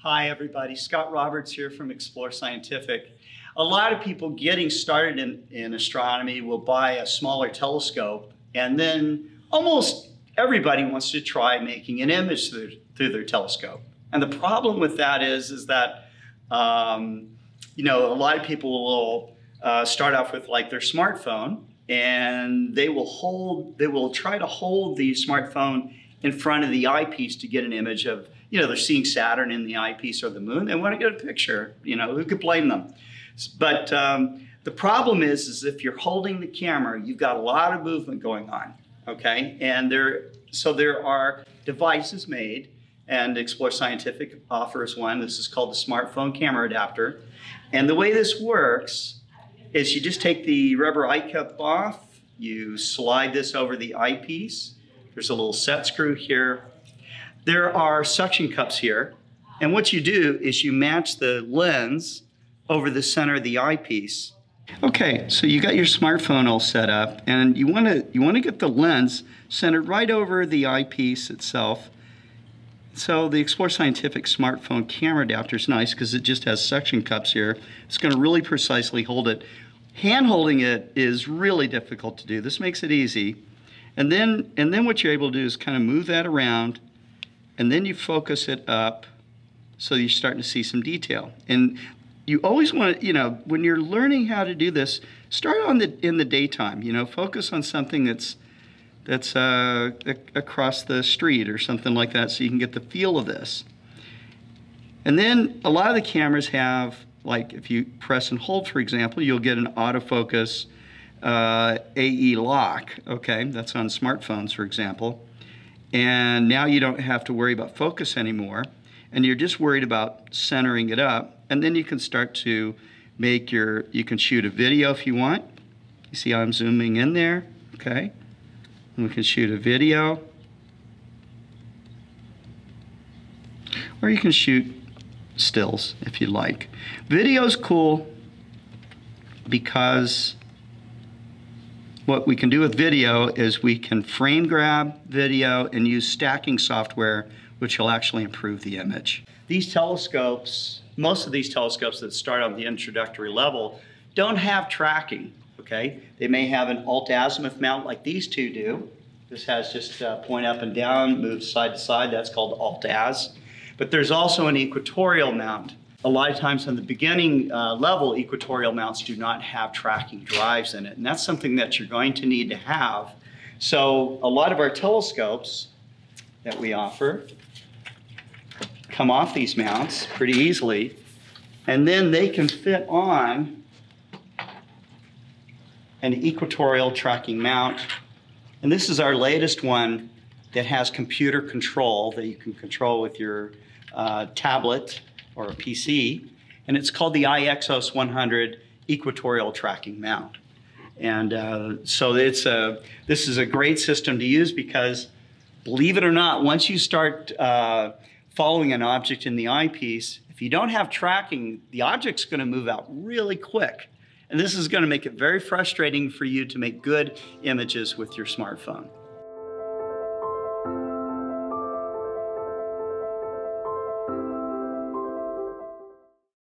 Hi, everybody. Scott Roberts here from Explore Scientific. A lot of people getting started in, in astronomy will buy a smaller telescope, and then almost everybody wants to try making an image through, through their telescope. And the problem with that is, is that um, you know a lot of people will uh, start off with like their smartphone, and they will hold, they will try to hold the smartphone in front of the eyepiece to get an image of you know, they're seeing Saturn in the eyepiece or the moon. They want to get a picture. You know, who could blame them? But um, the problem is, is if you're holding the camera, you've got a lot of movement going on. Okay, and there, so there are devices made, and Explore Scientific offers one. This is called the smartphone camera adapter, and the way this works is you just take the rubber eye cup off, you slide this over the eyepiece. There's a little set screw here there are suction cups here, and what you do is you match the lens over the center of the eyepiece. Okay, so you got your smartphone all set up, and you want to you want to get the lens centered right over the eyepiece itself. So the Explore Scientific smartphone camera adapter is nice because it just has suction cups here. It's going to really precisely hold it. Hand holding it is really difficult to do. This makes it easy. And then, and then what you're able to do is kind of move that around and then you focus it up so you're starting to see some detail. And you always want to, you know, when you're learning how to do this, start on the in the daytime. You know, focus on something that's that's uh, across the street or something like that, so you can get the feel of this. And then a lot of the cameras have, like, if you press and hold, for example, you'll get an autofocus uh, AE lock. Okay, that's on smartphones, for example. And now you don't have to worry about focus anymore. And you're just worried about centering it up. And then you can start to make your, you can shoot a video if you want. You see how I'm zooming in there? Okay. And we can shoot a video. Or you can shoot stills if you like. Video's cool because what we can do with video is we can frame grab video and use stacking software, which will actually improve the image. These telescopes, most of these telescopes that start on the introductory level, don't have tracking, okay? They may have an alt-azimuth mount like these two do. This has just uh, point up and down, moves side to side, that's called alt-az. But there's also an equatorial mount a lot of times on the beginning uh, level, equatorial mounts do not have tracking drives in it. And that's something that you're going to need to have. So a lot of our telescopes that we offer come off these mounts pretty easily. And then they can fit on an equatorial tracking mount. And this is our latest one that has computer control that you can control with your uh, tablet or a PC, and it's called the iExos 100 Equatorial Tracking Mount. And uh, so it's a, this is a great system to use because, believe it or not, once you start uh, following an object in the eyepiece, if you don't have tracking, the object's going to move out really quick. And this is going to make it very frustrating for you to make good images with your smartphone.